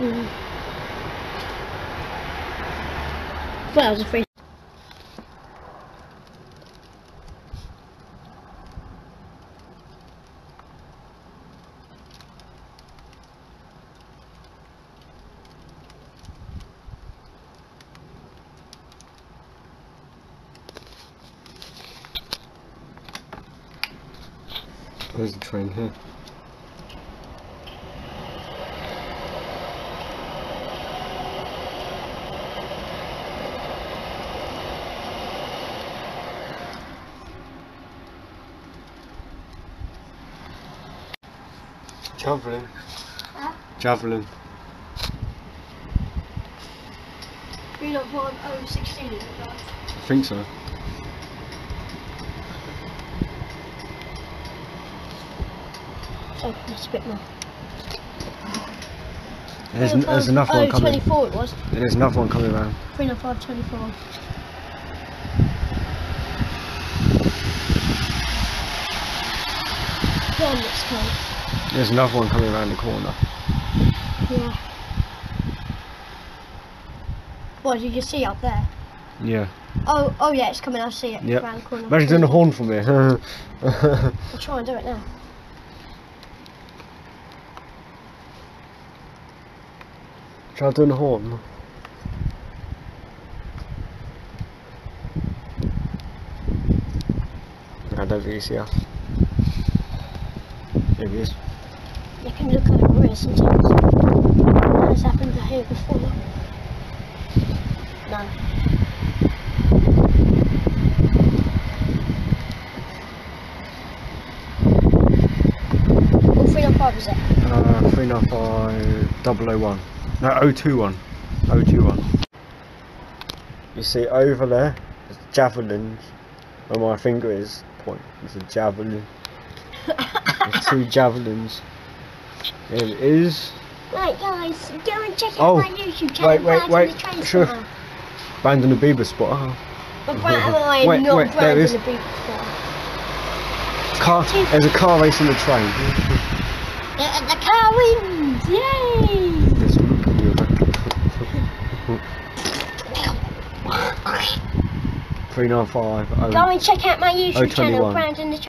Well, that was a free. There's the train here. Javelin. Huh? Javelin. Three not one oh sixteen. I think so. Oh, that's a bit more. There's, there's another one oh, coming. 24 it was. There's another one coming around. Three not five twenty-four. One that's coming. There's another one coming around the corner. Yeah. What did you see up there? Yeah. Oh, oh yeah, it's coming. I see it Yep. around the corner. Imagine doing a horn from here. I'll try and do it now. Try doing a horn. I don't think you see us. There he is. You can look over here sometimes. That has happened here before. No. What three not five is it? Uh, 395 001. No, 021. 021. You see over there, there's javelins. Where my finger is, point. It's a javelin. There's two javelins. There it is. Right guys, go and check out Oh, my YouTube channel. wait, wait, Brandon wait, the Train sure. Spotter. Brandon the Bieber spotter. But Brandon, oh, Wait, not wait, there it Brandon is. the Big Spotter. Car, there's a car racing the train. The, the car wins! Yay! There's some look at you. Three nine five. Oh. Go and check out my YouTube Oh, channel, 21. Brandon the